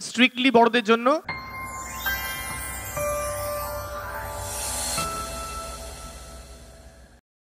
strictly বড়দের জন্য